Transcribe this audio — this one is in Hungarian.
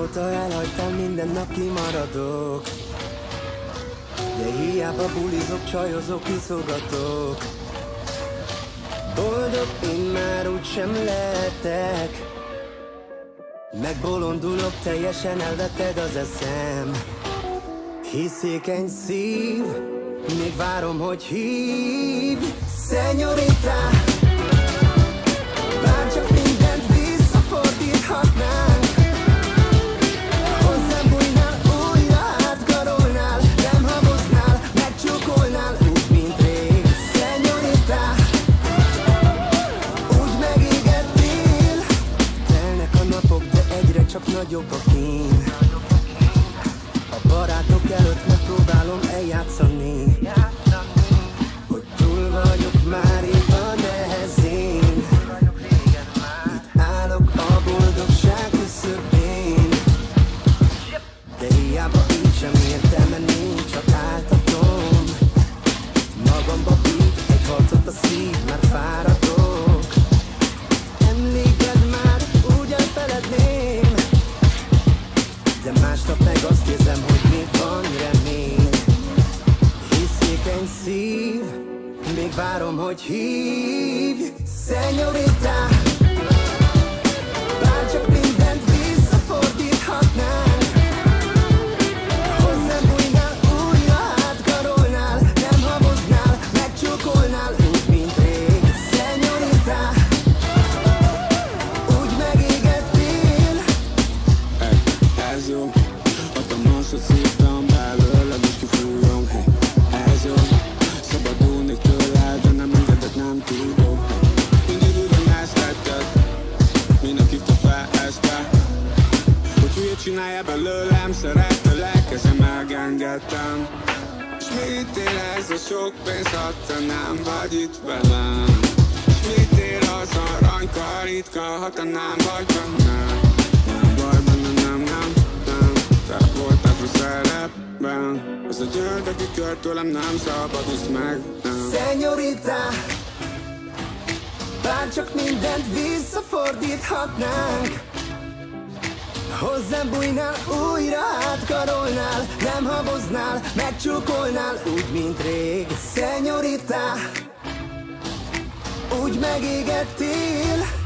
Azóta elhagytál minden nap kimaradok. De hiába bulizok, csajozok, kiszogatok. Boldog én már úgysem lehetek. Megbolondulok, teljesen elvetted az eszem. Hiszékeny szív, még várom, hogy hív. Szenyorita nagyobb a kín A barátok előtt megpróbálom eljátszani még várom, hogy hívj Szenyorita Bár csak mindent visszafordíthatnánk Hozzám bújnál, újra átkarolnál Nem haboznál, megcsókolnál Úgy, mint rég. Szenyorita Úgy megégettél. Ez jó. Hatalmas, hogy Minek hívta fel este Hogy hülyét csinálja belőlem Szerettelek, ezen megengedtem. S mit ér ez a sok pénz, ha te nem vagy itt velem? S mit ér az aranykar ritka, ha te nem vagy bennem Nem vagy benne, nem, nem, nem. Te voltál a szerepben. Ez a gyöngy, aki kör tőlem nem szabadulsz meg, nem. Szenyorita csak mindent visszafordíthatnánk. Hozzám bújnál, újra átkarolnál Nem haboznál, megcsókolnál Úgy, mint rég. Szenyorita Úgy megégettél